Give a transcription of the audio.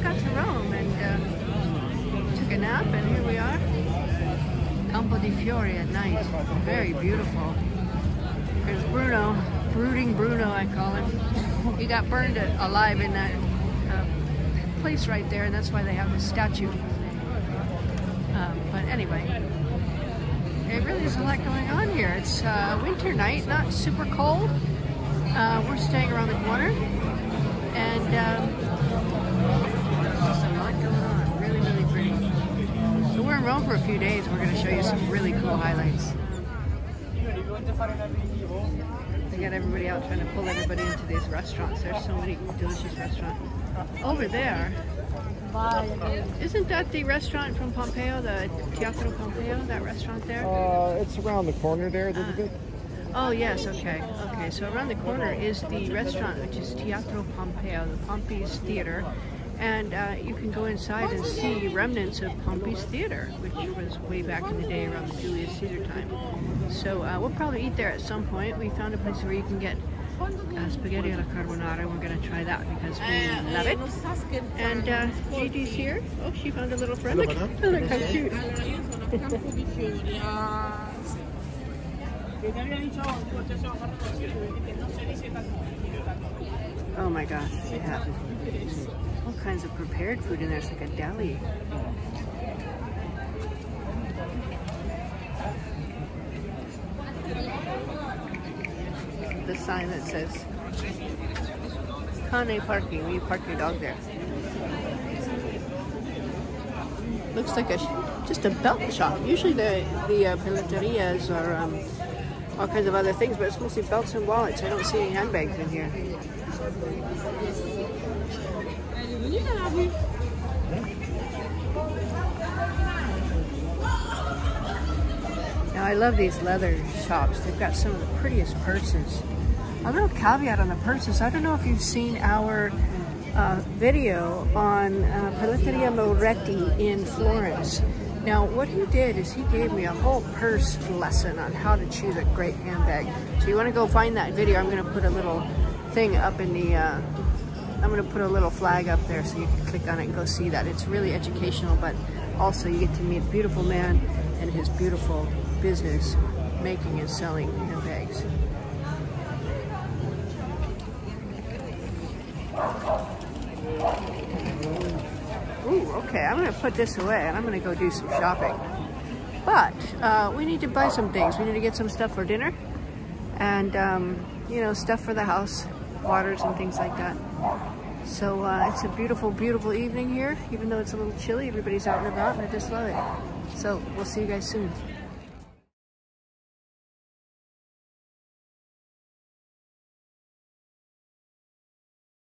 just got to Rome and uh, took a nap and here we are. Campo dei Fiori at night. Very beautiful. There's Bruno, brooding Bruno I call him. He got burned alive in that uh, place right there and that's why they have this statue. Um, but anyway, it really is a lot going on here. It's uh, winter night, not super cold. Uh, we're staying around the corner for a few days. We're going to show you some really cool highlights. They got everybody out trying to pull everybody into these restaurants. There's so many delicious restaurants. Over there, isn't that the restaurant from Pompeo, the Teatro Pompeo, that restaurant there? Uh, it's around the corner there a little Ah. bit. Oh yes, okay, okay. So around the corner is the restaurant, which is Teatro Pompeo, the Pompey's Theater, and uh, you can go inside and see remnants of Pompey's Theater, which was way back in the day around the Julius Caesar time. So uh, we'll probably eat there at some point. We found a place where you can get uh, spaghetti alla carbonara. We're gonna try that because we love it. And uh, Gigi's here. Oh, she found a little friend. Look, look how cute. Oh my gosh, all kinds of prepared food in there. It's like a deli. The sign that says Cane parking, you park your dog there. Looks like a just a belt shop. Usually the the uh, are um, all kinds of other things, but it's mostly belts and wallets. I don't see any handbags in here. I love these leather shops. They've got some of the prettiest purses. A little caveat on the purses. I don't know if you've seen our uh, video on uh, Pelletteria Moretti in Florence. Now what he did is he gave me a whole purse lesson on how to choose a great handbag. So you want to go find that video. I'm going to put a little thing up in the uh, I'm going to put a little flag up there so you can click on it and go see that. It's really educational, but also you get to meet a beautiful man and his beautiful business making and selling handbags. Ooh, okay, I'm to put this away and I'm to go do some shopping. But uh, we need to buy some things. We need to get some stuff for dinner and, um, you know, stuff for the house, waters and things like that. So uh, it's a beautiful, beautiful evening here. Even though it's a little chilly, everybody's out and about and I just love it. So we'll see you guys soon.